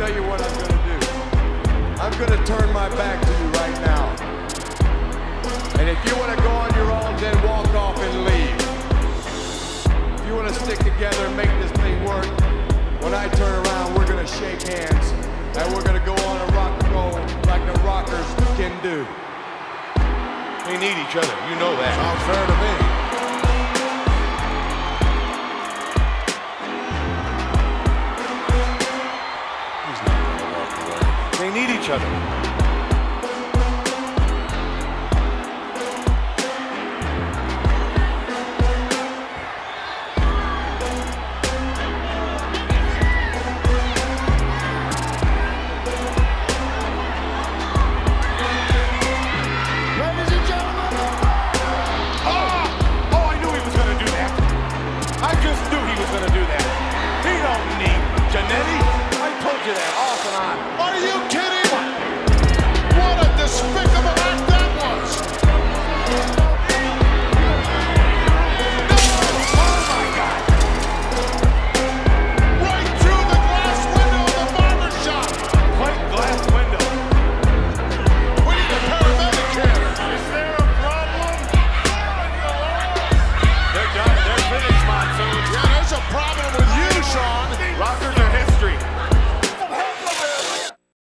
tell you what I'm going to do. I'm going to turn my back to you right now. And if you want to go on your own, then walk off and leave. If you want to stick together and make this thing work, when I turn around, we're going to shake hands. And we're going to go on and rock and roll like the rockers can do. They need each other. You know that. Sounds fair to me. They need each other.